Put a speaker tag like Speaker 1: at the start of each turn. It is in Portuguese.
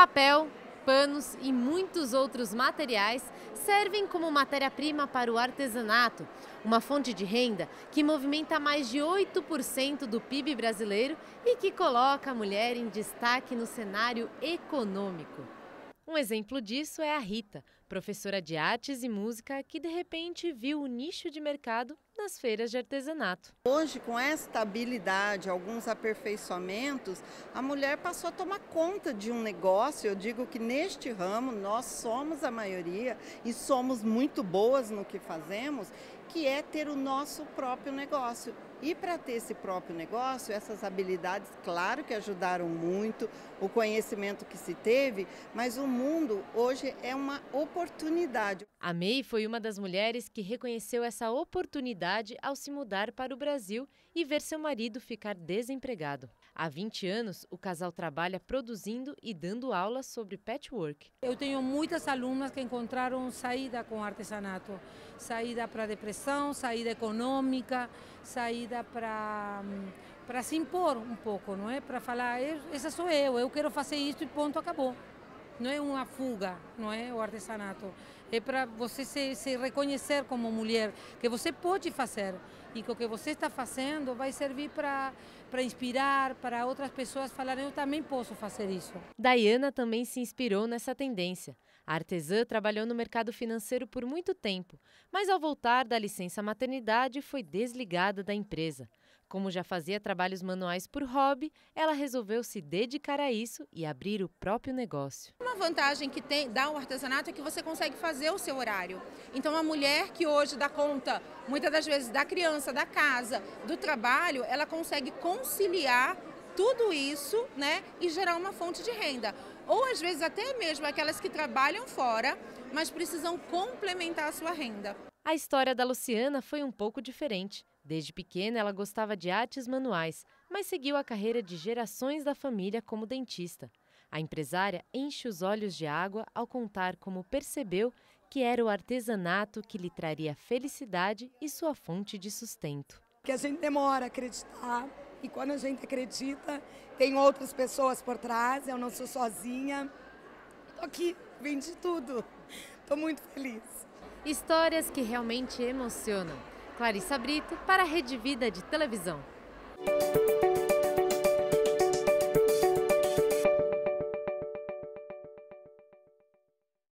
Speaker 1: Papel, panos e muitos outros materiais servem como matéria-prima para o artesanato, uma fonte de renda que movimenta mais de 8% do PIB brasileiro e que coloca a mulher em destaque no cenário econômico. Um exemplo disso é a Rita, professora de artes e música que de repente viu o nicho de mercado nas feiras de artesanato.
Speaker 2: Hoje, com esta habilidade, alguns aperfeiçoamentos, a mulher passou a tomar conta de um negócio. Eu digo que neste ramo nós somos a maioria e somos muito boas no que fazemos, que é ter o nosso próprio negócio. E para ter esse próprio negócio, essas habilidades, claro que ajudaram muito, o conhecimento que se teve, mas o mundo hoje é uma oportunidade.
Speaker 1: A May foi uma das mulheres que reconheceu essa oportunidade ao se mudar para o Brasil e ver seu marido ficar desempregado. Há 20 anos, o casal trabalha produzindo e dando aulas sobre patchwork.
Speaker 3: Eu tenho muitas alunas que encontraram saída com artesanato, saída para depressão, saída econômica, saída para para se impor um pouco, não é? Para falar, essa sou eu, eu quero fazer isso e ponto, acabou. Não é uma fuga, não é o artesanato. É para você se, se reconhecer como mulher, que você pode fazer e que o que você está fazendo vai servir para inspirar, para outras pessoas falarem eu também posso fazer isso.
Speaker 1: Diana também se inspirou nessa tendência. A artesã trabalhou no mercado financeiro por muito tempo, mas ao voltar da licença maternidade foi desligada da empresa. Como já fazia trabalhos manuais por hobby, ela resolveu se dedicar a isso e abrir o próprio negócio.
Speaker 4: Uma vantagem que tem dá o artesanato é que você consegue fazer o seu horário. Então a mulher que hoje dá conta, muitas das vezes, da criança, da casa, do trabalho, ela consegue conciliar tudo isso né, e gerar uma fonte de renda. Ou às vezes até mesmo aquelas que trabalham fora, mas precisam complementar a sua renda.
Speaker 1: A história da Luciana foi um pouco diferente. Desde pequena, ela gostava de artes manuais, mas seguiu a carreira de gerações da família como dentista. A empresária enche os olhos de água ao contar como percebeu que era o artesanato que lhe traria felicidade e sua fonte de sustento.
Speaker 5: Que a gente demora a acreditar e quando a gente acredita, tem outras pessoas por trás, eu não sou sozinha. Estou aqui, vim de tudo. Estou muito feliz.
Speaker 1: Histórias que realmente emocionam. Clarissa Brito para a Rede Vida de Televisão.